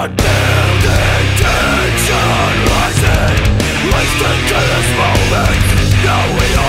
not build intention rising Wasted to moment Now we